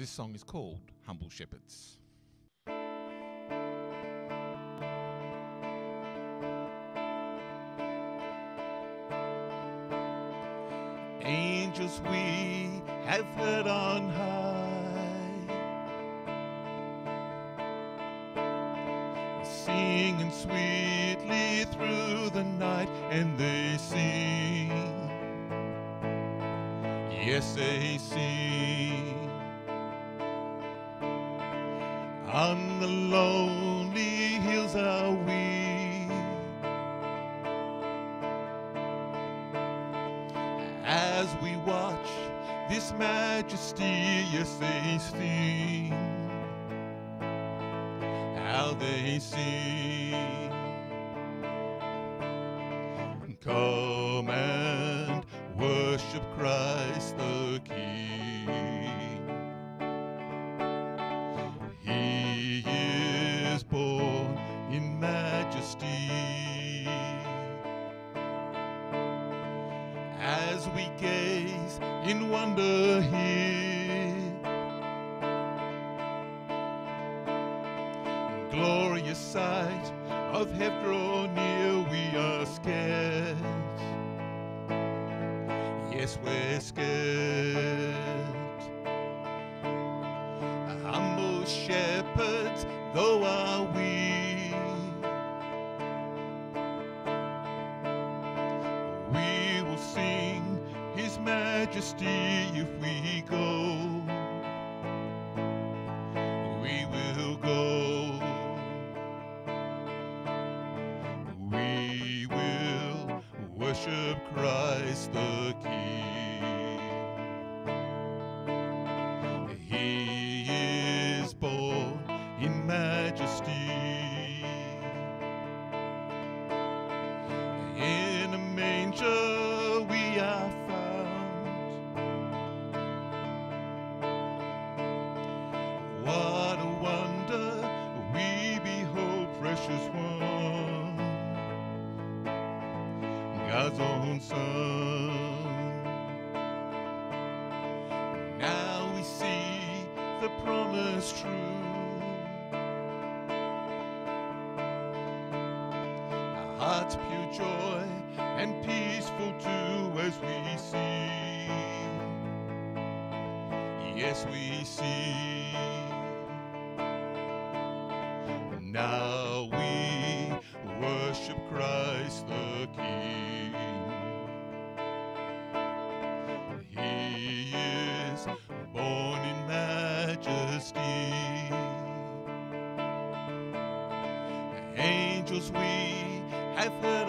This song is called Humble Shepherds. Angels we have heard on high, singing sweetly through the night, and they sing. Yes, they sing. On the lonely hills are we. As we watch this majesty, yes, they sing. How they sing. Come and As we gaze in wonder here, glorious sight of heaven draw near, we are scared. Yes, we're scared. Humble shepherds, though are. We majesty if we go. We will go. We will worship Christ the King. What a wonder we behold, precious one, God's own Son. Now we see the promise true. Our hearts pure joy and peaceful too as we see. Yes, we see. Christ the King. He is born in majesty. Angels we have heard